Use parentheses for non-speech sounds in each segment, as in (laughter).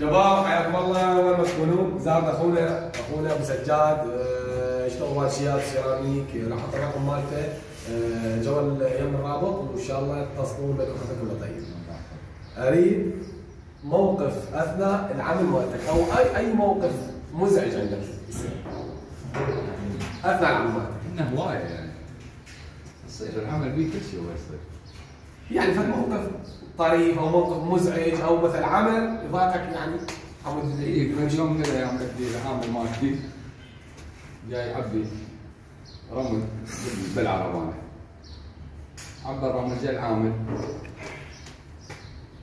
شباب حياكم الله. وين ما تكونون زارنا اخونا اخونا أبو سجاد آه، اشتغل واشياء سيراميك راح أحط الرقم مالته. آه، جوا يم الرابط وإن شاء الله تتصلون بينكم كله طيب. أريد موقف أثناء العمل مالتك أو أي أي موقف مزعج عندك. أثناء العمل مالتك. إنه هواية يعني. يصير العمل بيه كل شيء هو يصير. يعني فد موقف طريف أو موقف مزعج أو مثلا عمل يضايقك يعني. اي من يوم من الأيام عندي العامل مالتي جاي يعبي رمل بالعربانة. عبى الرمل جاي العامل.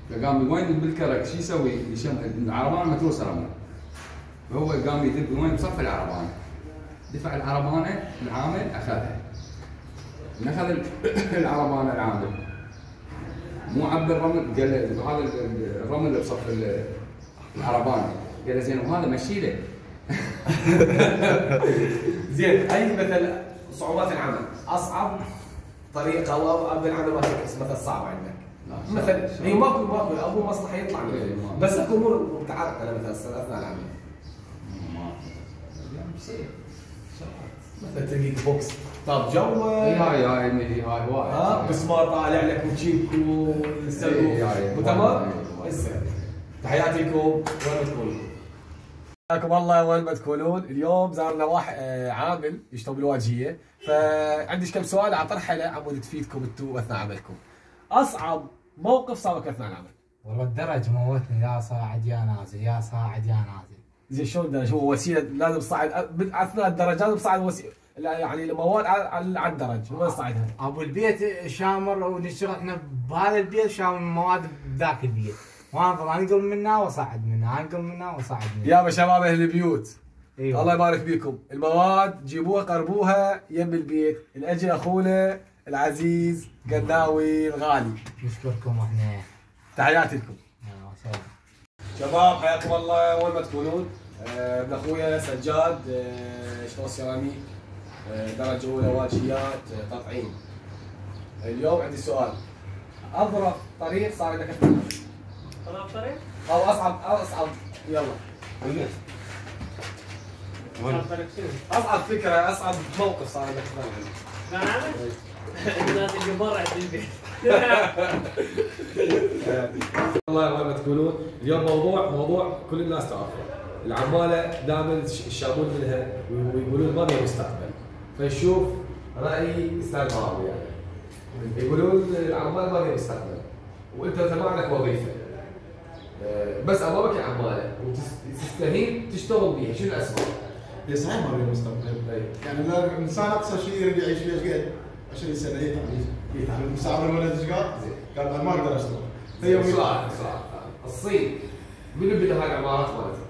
فقام وين بالكرك شو يسوي؟ يشم العربانة متروس رمل. فهو قام يدب وين بصف العربانة. دفع العربانة العامل أخذها. من اخذ ال- (coughs) العربانة العامل. مو عبى الرمل قال له هذا ال- الرمل اللي بصف ال- العربانه قال له زين وهذا مشي له زين اي مثل صعوبات العمل اصعب طريقه أو أو بالعمل ما تكس مثل صعب عندك لا، مثلا. هي ماكو ماكو ابو مصلحه يطلع إيه، منه بس اكو امور متعرقه مثلا اثناء العمل تلقيك بوكس طاب جو إي هاي هاي هاي هاي وايد ها بس ما طالع لك إيه، هاي- وتمام تحياتي لكم وين ما تكونون حياكم الله. وين ما تكونون اليوم زارنا واحد آه، عامل يشتغل بالواجهية. فعندي كم سؤال اطرحه له. عمود تفيدكم أنتم اثناء عملكم. أصعب موقف صار لك اثناء العمل؟ والله الدرج موتني. يا صاعد يا نازل يا صاعد يا نازل زين شلون ده هو وسيلة لازم صعد أثناء الدرج لازم صعد وسيلة يعني المواد على الدرج وين صعدها؟ أبو البيت شامر ونشتغل إحنا بهذا البيت شامر مواد بذاك البيت. وانظر انقل منها واصعد منها انقل منها واصعد منها. يا شباب أهل البيوت أيوه. الله يبارك فيكم. المواد جيبوها قربوها يم البيت. لاجل أخونا العزيز قناوي الغالي. نشكركم إحنا. تحياتي لكم. شباب حياكم الله. وين ما تكونون؟ ابن اخويا سجاد آه، اشتغل سيراميك؟ آه، درجة أولى واجهيات آه، تطعيم. اليوم عندي سؤال. أظرف طريق صار لك طلع طريق؟ أو اصعب أصعب. يلا. شنو؟ أصعب فكرة أصعب موقف صار لك في؟ الناس اللي برا (laughs) عند البيت الله ما تكونون اليوم موضوع موضوع كل الناس تعرفه. العمالة دائما يشابون منها ويقولون ما بها مستقبل. فيشوف رأي أستاذ ماوي يعني. يقولون العمالة ما بها مستقبل. وأنت ما عندك وظيفة. آه، بس أمامك عمالة. وتستهين تشتغل بيها. شنو الأسباب؟ هي صحيح ما بين مستقبل. أي. يعني لا- الانسان أقصى شيء يريد يعيش فيه إيش قد؟ 20 سنة. يتعب يتعب المستعمر الولد إيش قال؟ قال أنا ما أقدر أشتغل. هي يوم سؤال سؤال الصين. من بدا هاي العمارات مالتها؟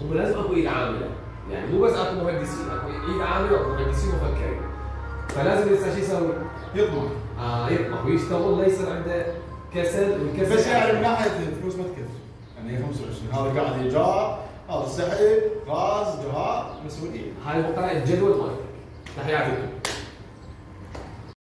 هم لازم اكو إيد عاملة. يعني مو بس اكو مهندسين. اكو إيد عاملة واكو مهندسين مفكرين. فلازم الانسان شو يسوي؟ يطمع. آه يطمح ويشتغل لا يصير عنده كسل والكسل بس يعني من ناحية الفلوس ما تكفي. يعني هي 25 هذا قاعد ايجار هذا سحب غاز دهاء مسؤولية. هاي مقارنة الجدول مالتك تحياتي لكم